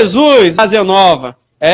Jesus, fazer Nova.